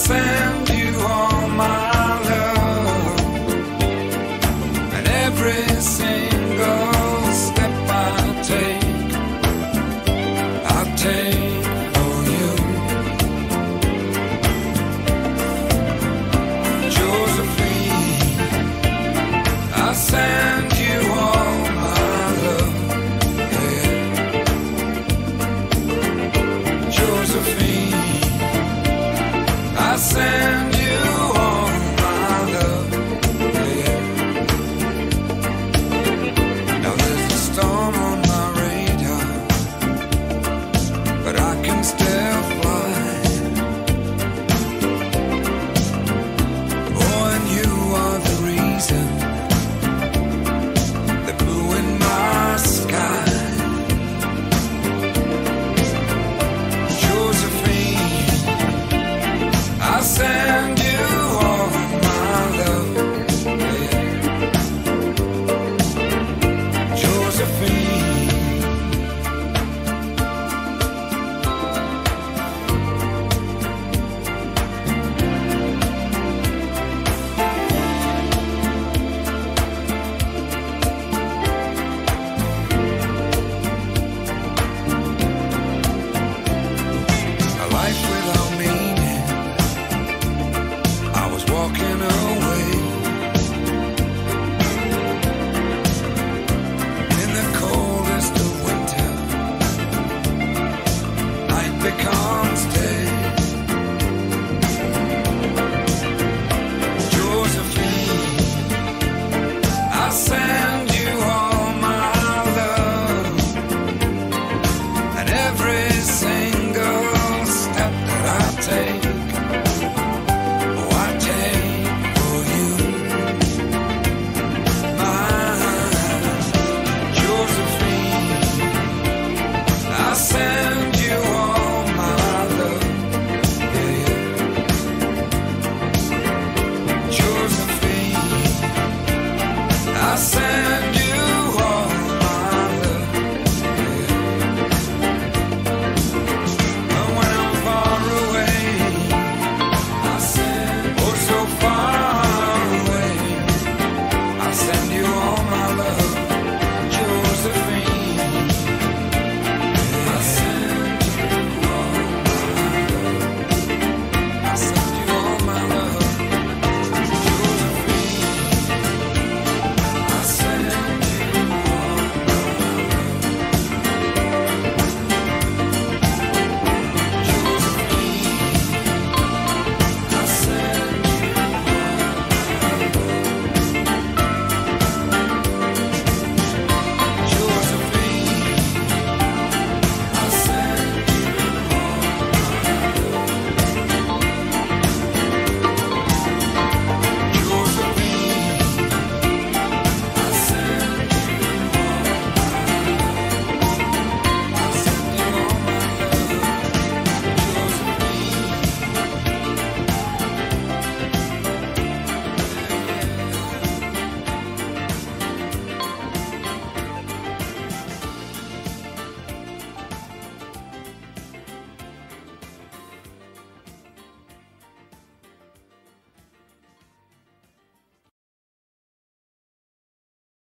sound.